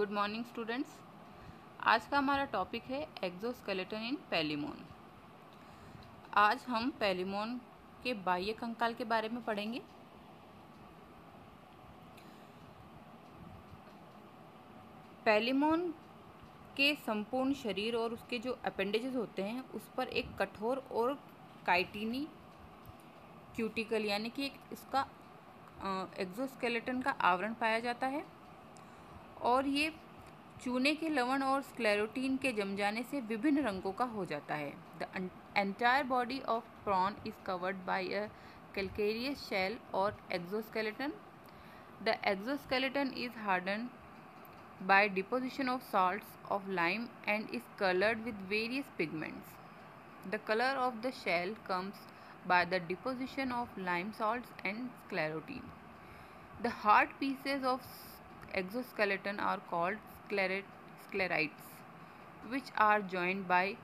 Good morning students आज का हमारा टॉपिक है एक्जोस्केलेटन इन पैलीमोन आज हम पैलीमोन के बाह्य कंकाल के बारे में पढ़ेंगे। पैलीमोन के संपूर्ण शरीर और उसके जो अपेंडेजेस होते हैं, उस पर एक कठोर और काइटिनी क्यूटिकल यानी कि एक इसका एक्जोस्केलेटन का आवरण पाया जाता है। और ये चूने के लवण और स्क्लेरोटीन के जम जाने से विभिन्न रंगों का हो जाता है। The entire body of prawn is covered by a calcareous shell or exoskeleton the exoskeleton is harden by deposition of salts of lime and is coloured with various pigments the colour of the shell comes by the deposition of lime salt and sclerotin the hard pieces of exoskeleton are called sclerites, which are joined by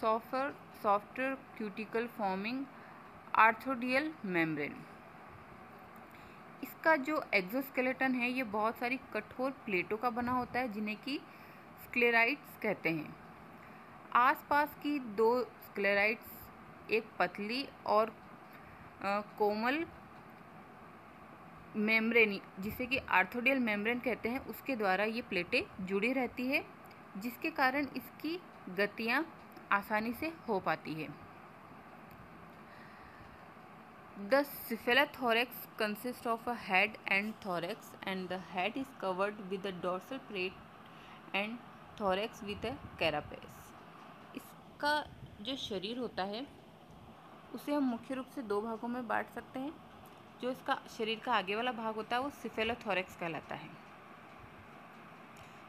softer, softer cuticle forming arthodial membrane. इसका जो exoskeleton है ये बहुत सारी कठोर प्लेटों का बना होता है जिन्हें कि स्क्लेराइट्स कहते हैं आसपास की दो स्क्लेराइट्स एक पतली और आ, कोमल मेम्ब्रेन, जिसे कि आर्थोडियल मेम्ब्रेन कहते हैं, उसके द्वारा ये प्लेटें जुड़ी रहती है, जिसके कारण इसकी गतियाँ आसानी से हो पाती है। The cephalothorax consist of a head and thorax and the head is covered with a dorsal plate and thorax with a carapace इसका जो शरीर होता है, उसे हम मुख्य रूप से दो भागों में बांट सकते हैं। जो इसका शरीर का आगे वाला भाग होता है, वो सिफेलोथोरेक्स कहलाता है।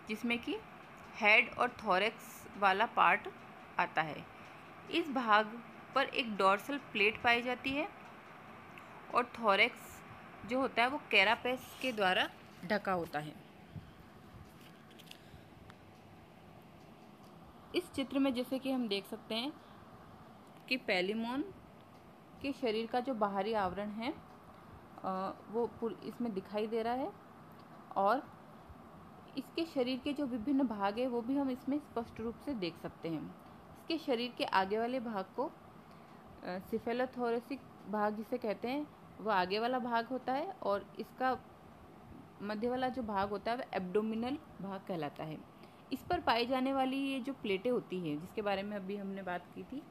जिसमें कि हेड और थोरेक्स वाला पार्ट आता है। इस भाग पर एक डॉर्सल प्लेट पाई जाती है और थोरेक्स जो होता है, वो कैरापेस के द्वारा ढका होता है। इस चित्र में जैसे कि हम देख सकते हैं कि पैलीमोन के शरीर का जो बाहरी आवरण है वो इसमें दिखाई दे रहा है और इसके शरीर के जो विभिन्न भाग है, वो भी हम इसमें स्पष्ट रूप से देख सकते हैं। इसके शरीर के आगे वाले भाग को सिफेलोथोरेसिक भाग जिसे कहते हैं, वो आगे वाला भाग होता है और इसका मध्य वाला जो भाग होता है वह एब्डोमिनल भाग कहलाता है। इस पर पाई जाने वाली ये जो प्लेटें होती हैं, जिसके बारे में अभी हमने बात की थी,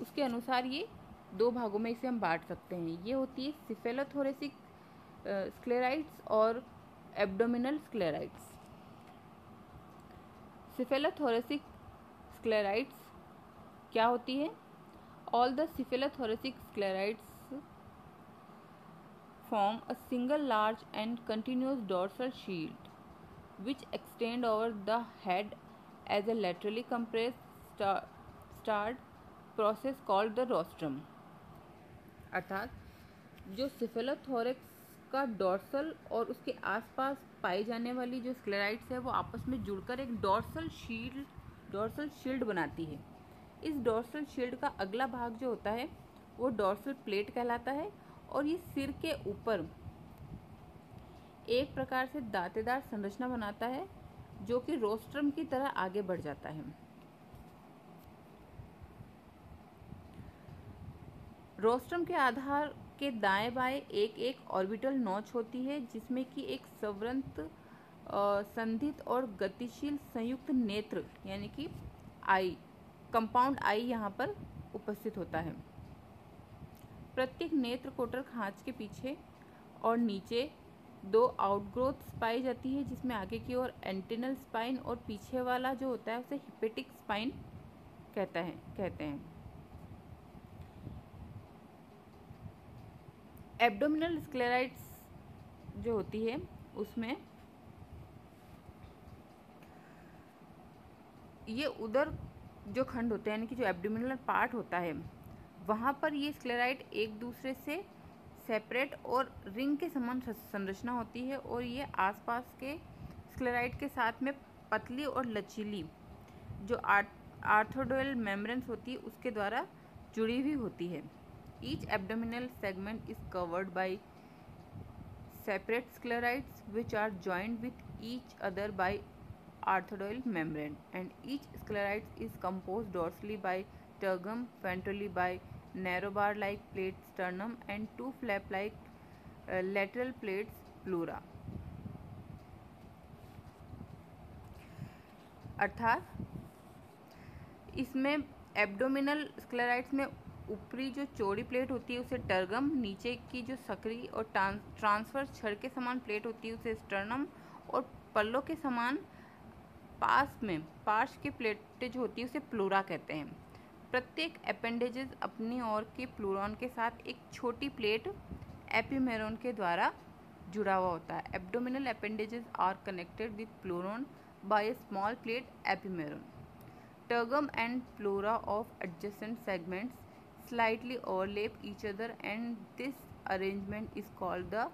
उसके अनुसार ये दो भागों में इसे हम बांट सकते हैं। ये होती है सिफेलोथोरेसिक स्क्लेराइट्स और एब्डोमिनल स्क्लेराइट्स सिफेलाथोरेसिक स्क्लेराइट्स क्या होती है? All the cephalothoracic sclerites form a single large and continuous dorsal shield which extend over the head as a laterally compress start process called the rostrum अर्थात जो सिफेलाथोरिक्स का dorsal और उसके आसपास पाई जाने वाली जो स्क्लेराइट्स है, वो आपस में जुड़कर एक डॉर्सल शील्ड डॉर्सल शील्ड बनाती है। इस डॉर्सल शील्ड का अगला भाग जो होता है, वो डॉर्सल प्लेट कहलाता है और ये सिर के ऊपर एक प्रकार से दांतेदार संरचना बनाता है, जो कि रोस्ट्रम की तरह आगे बढ़ जाता है। रोस्ट्रम के आधार के दाएँ बाएँ एक एक ऑर्बिटल नोच होती है, जिसमें कि एक सवरंत संधित और गतिशील संयुक्त नेत्र, यानी कि आई, कंपाउंड आई यहाँ पर उपस्थित होता है। प्रत्येक नेत्र कोटर खांच के पीछे और नीचे दो आउटग्रोथ पाई जाती है, जिसमें आगे की ओर एंटेनल स्पाइन और पीछे वाला जो होता है, उसे हिपेटिक स्पाइन कहता है, कहते हैं। एब्डोमिनल स्क्लेराइट्स जो होती है, उसमें ये उधर जो खंड होते हैं, यानी कि जो एब्डोमिनल पार्ट होता है, वहाँ पर ये स्क्लेराइट एक दूसरे से सेपरेट और रिंग के समान संरचना होती है और ये आसपास के स्क्लेराइट के साथ में पतली और लचीली जो आर्थोडोल मेम्ब्रेन्स होती है, उसके द्वारा जुड़ी हुई होती है। Each abdominal segment is covered by separate sclerites which are joint with each other by arthroidal membrane and each sclerites is composed dorsally by tergum, ventrally by narrow bar-like plate sternum and two flap-like uh, lateral plates pleura. अर्थात इसमें abdominal sclereids में ऊपरी जो चौड़ी plate होती है, उसे tergum, नीचे की जो सक्रिय और ट्रांसफ़र छड़ के समान प्लेट होती है, उसे स्टर्नम और पल्लों के समान पास में पार्श की प्लेटें जो होती है, उसे प्लूरा कहते हैं। प्रत्येक अपेंडेजेस अपनी ओर के प्लूरॉन के साथ एक छोटी प्लेट एपीमेरोन के द्वारा जुड़ा हुआ होता है। Abdominal appendages are connected with pleuron by a small plate epimeron. Tergum and pleura of adjacent segments slightly overlap each other and this arrangement is called the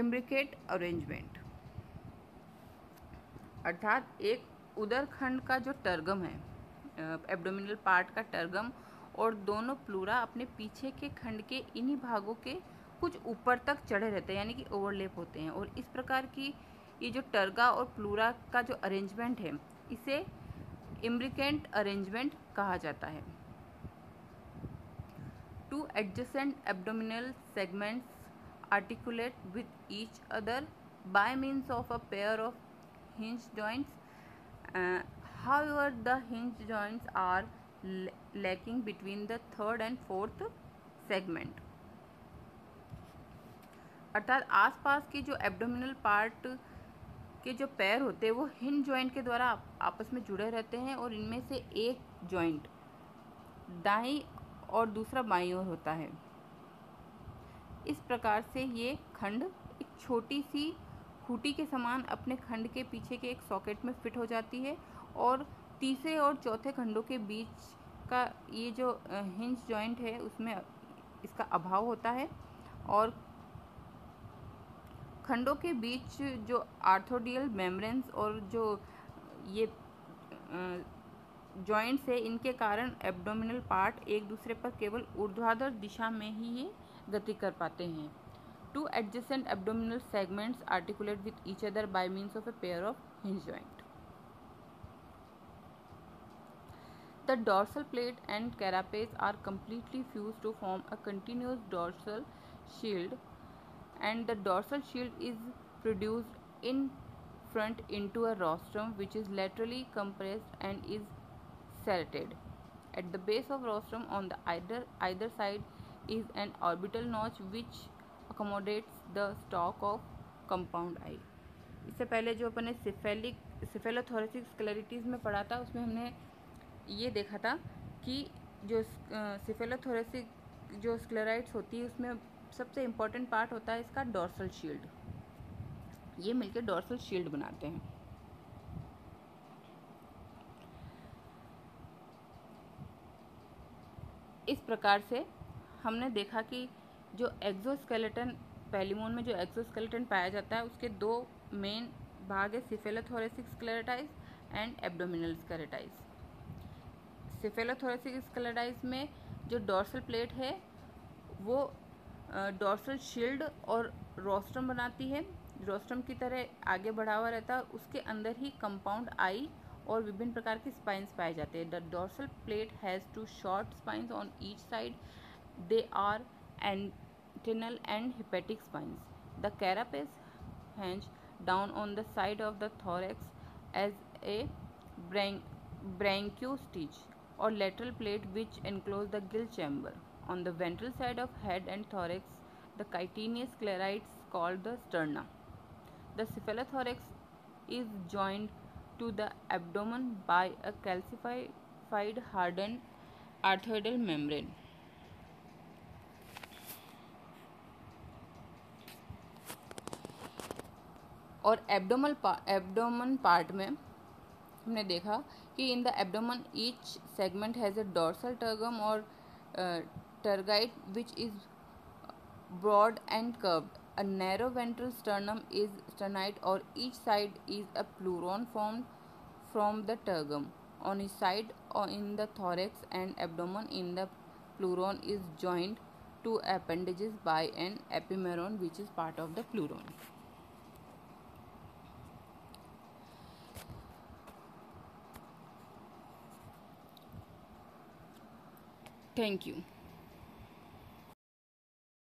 imbricate arrangement. अर्थात एक उदर खंड का जो टर्गम है एब्डोमिनल पार्ट का tergum और दोनों प्लूरा अपने पीछे के खंड के इन्हीं भागों के कुछ ऊपर तक चढ़े रहते हैं, यानी कि ओवरलेप होते हैं। और इस प्रकार की ये जो टर्गा और प्लूरा का जो अरेंजमेंट है, इसे इम्ब्रिकेंट अरेंजमेंट कहा जाता है। Two adjacent abdominal segments articulate with each other by means of a pair of hinge joints. Uh, however the hinge joints are lacking between the third and fourth segment. अर्थात आसपास के जो abdominal part के जो पैर होते हैं वो हिंज जॉइंट के द्वारा आपस में जुड़े रहते हैं और इनमें से एक जॉइंट दाई और दूसरा बाई ओर होता है। इस प्रकार से ये खंड एक छोटी सी खूटी के समान अपने खंड के पीछे के एक सॉकेट में फिट हो जाती है और तीसरे और चौथे खंडों के बीच का ये जो हिंज जॉइंट है, उसमें इसका अभाव होता है और खंडों के बीच जो आर्थोडियल मेम्ब्रेन्स और जो ये जॉइंट्स है इनके कारण एब्डोमिनल पार्ट एक दूसरे पर केवल ऊर्ध्वाधर दिशा में ही ये गति कर पाते हैं। Two adjacent abdominal segments articulate with each other by means of a pair of hinge joint the dorsal plate and carapace are completely fuse to form a continuous dorsal shield and the dorsal shield is produce in front into a rostrum which is laterally compressed and is serrated. At the base of rostrum on the either either side is an orbital notch which accommodates the stalk of compound eye इससे पहले जो अपने cephalic सिफेलोथोरेसिक स्क्लेरिटीज़ में पढ़ा था, उसमें हमने ये देखा था कि जो सिफेलोथोरेसिक जो स्क्लेराइड्स होती है, उसमें सबसे इंपॉर्टेंट पार्ट होता है इसका डॉर्सल शील्ड ये मिलकर डॉर्सल शील्ड बनाते हैं। इस प्रकार से हमने देखा कि जो एक्जोस्केलेटन पेलीमोन में जो एक्जोस्केलेटन पाया जाता है, उसके दो मेन भाग है सिफेलोथोरेसिक स्क्लेरेटाइज एंड एब्डोमिनल स्क्लेरेटाइज सिफेलोथोरेसिक स्क्लेरेटाइज में जो डॉर्सल प्लेट है, वो डॉर्सल शील्ड और रोस्ट्रम बनाती है। रोस्ट्रम की तरह आगे बढ़ा हुआ रहता है उसके अंदर ही कंपाउंड आई और विभिन्न प्रकार के स्पाइंस पाए जाते हैं। The dorsal plate has two short spines on each side they are antennal and hepatic spines the carapace hangs down on the side of the thorax as a branchiostegite or lateral plate which enclose the gill chamber on the ventral side of head and thorax the chitinous sclerites called the sterna the cephalothorax is joint to the abdomen by a calcified hardened arthroidal membrane. और abdomen abdomen part में हमने देखा कि in the abdomen each segment has a dorsal tergum or tergite which is broad and curved A narrow ventral sternum is sternite or each side is a pleuron formed from the tergum. On each side or in the thorax and abdomen in the pleuron is joined to appendages by an epimeron which is part of the pleuron. Thank you.